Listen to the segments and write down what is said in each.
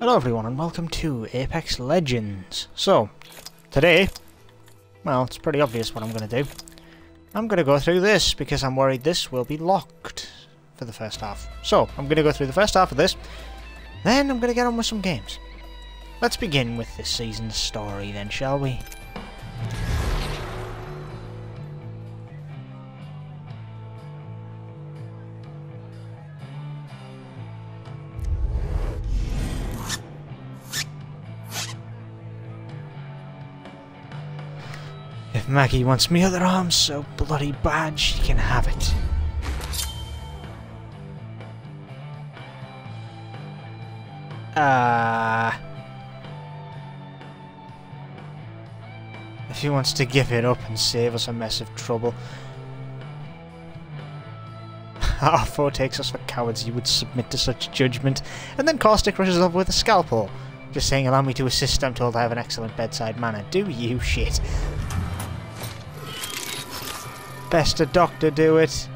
Hello everyone and welcome to Apex Legends. So, today, well, it's pretty obvious what I'm going to do. I'm going to go through this because I'm worried this will be locked for the first half. So, I'm going to go through the first half of this, then I'm going to get on with some games. Let's begin with this season's story then, shall we? Maggie wants me other arm so bloody bad, she can have it. Ah. Uh, if he wants to give it up and save us a mess of trouble. Our foe takes us for cowards, you would submit to such judgment, and then Caustic rushes off with a scalpel. Just saying, allow me to assist, I'm told I have an excellent bedside manner. Do you shit? Best a doctor do it.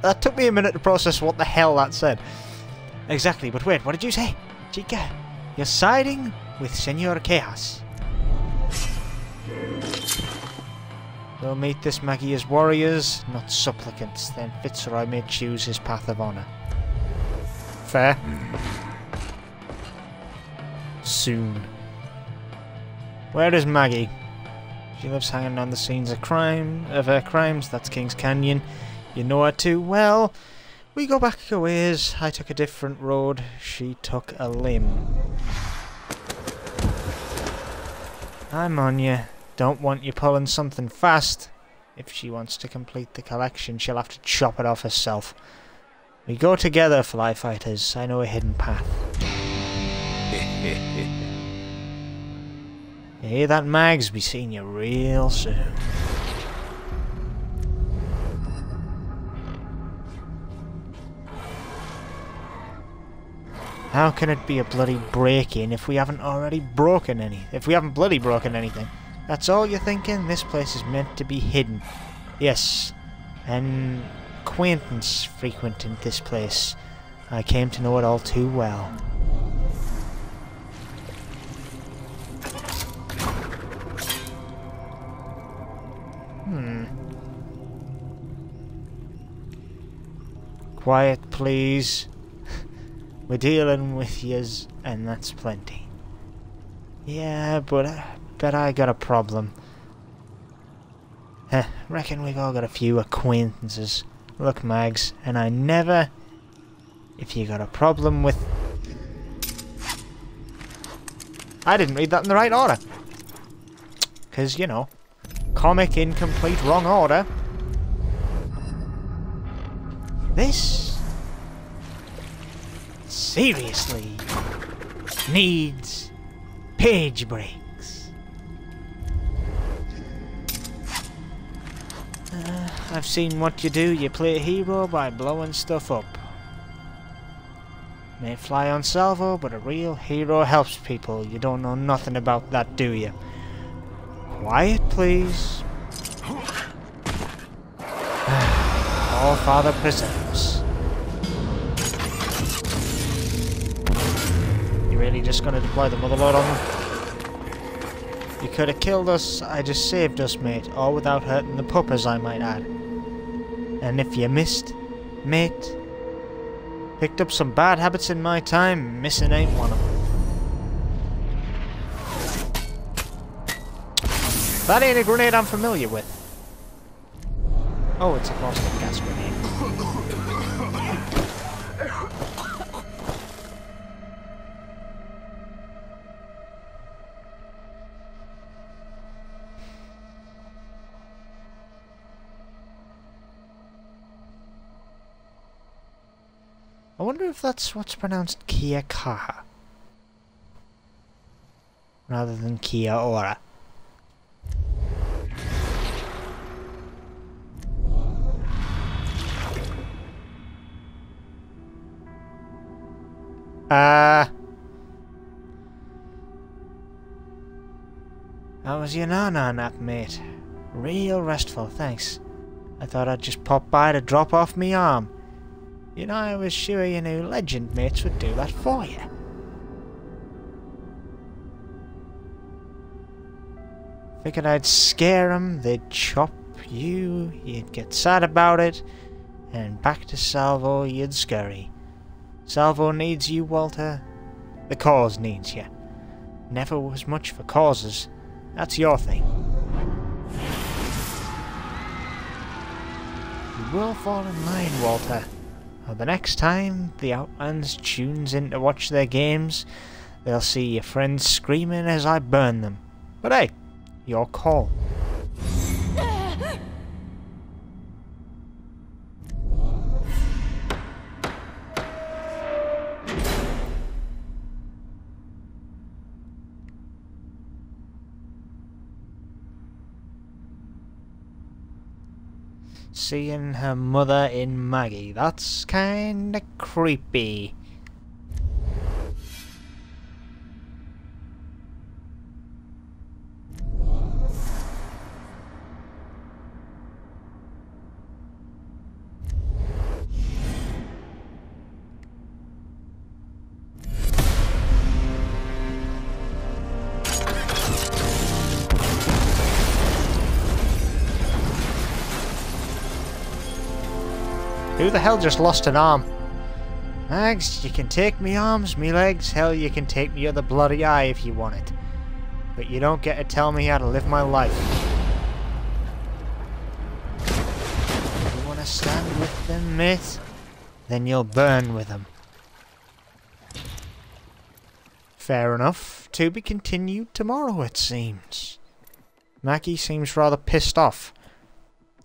That took me a minute to process what the hell that said. Exactly, but wait, what did you say? Chica, you're siding with Senor Chaos. We'll meet this Maggie as warriors, not supplicants. Then Fitzroy may choose his path of honour. Fair. Soon. Where is Maggie? She lives hanging on the scenes of crime of her crimes. That's King's Canyon. You know her too well. We go back a ways. I took a different road. She took a limb. I'm on you. Don't want you pulling something fast. If she wants to complete the collection, she'll have to chop it off herself. We go together, fly fighters. I know a hidden path. hey, that Mags. Be seeing you real soon. How can it be a bloody break-in if we haven't already broken any? If we haven't bloody broken anything? That's all you're thinking? This place is meant to be hidden. Yes, an acquaintance frequented this place. I came to know it all too well. Quiet, please. We're dealing with yous, and that's plenty. Yeah, but I bet I got a problem. Heh, reckon we've all got a few acquaintances. Look, Mags, and I never... If you got a problem with... I didn't read that in the right order. Because, you know, comic incomplete wrong order. This seriously needs page breaks. Uh, I've seen what you do. You play a hero by blowing stuff up. May fly on salvo, but a real hero helps people. You don't know nothing about that, do you? Quiet, please. All Father preserves. Really just going to deploy the motherlode on them? You could have killed us, I just saved us, mate, all without hurting the puppers, I might add. And if you missed, mate, picked up some bad habits in my time, missing ain't one of them. That ain't a grenade I'm familiar with. Oh, it's a caustic gas grenade. I wonder if that's what's pronounced Kia Kaha. Rather than Kia Ora. Uh, how was your nana nap, mate? Real restful, thanks. I thought I'd just pop by to drop off me arm. You know, I was sure your new legend mates would do that for you. Figured I'd scare 'em, they'd chop you, you'd get sad about it, and back to Salvo you'd scurry. Salvo needs you, Walter. The cause needs you. Never was much for causes. That's your thing. You will fall in line, Walter. The next time the Outlands tunes in to watch their games, they'll see your friends screaming as I burn them. But hey, your call. Seeing her mother in Maggie, that's kinda creepy. Who the hell just lost an arm? Mags, you can take me arms, me legs, hell you can take me other bloody eye if you want it. But you don't get to tell me how to live my life. If you want to stand with them, mate, then you'll burn with them. Fair enough. To be continued tomorrow, it seems. Maggie seems rather pissed off.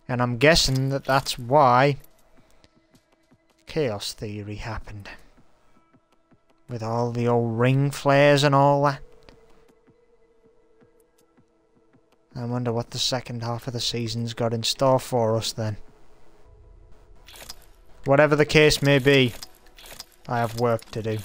And I'm guessing that that's why chaos theory happened. With all the old ring flares and all that. I wonder what the second half of the season's got in store for us then. Whatever the case may be, I have work to do.